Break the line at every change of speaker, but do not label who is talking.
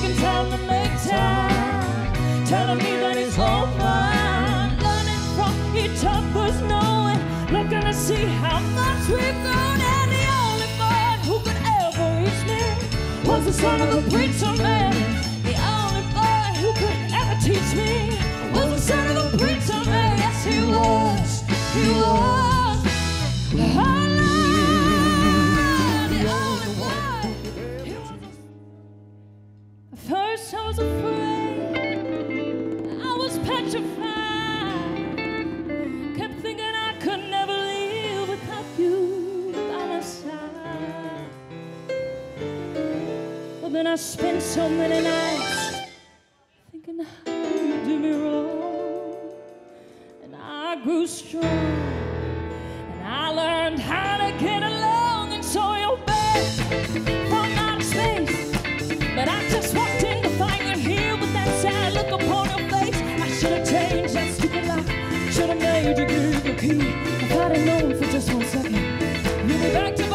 Taking time to make time, telling me that he's all mine. Learning from each other's knowing, looking to see how much we've grown. And the only boy who could ever reach me was the son of the preacher man. The only boy who could ever teach me I was petrified, kept thinking I could never leave without you by my side. But then I spent so many nights thinking how you do me wrong, and I grew strong, and I learned how to get along, and so you're back. Should've changed that stupid lock. Should've made you give the key. If I'd have known for just one second, you'll be back to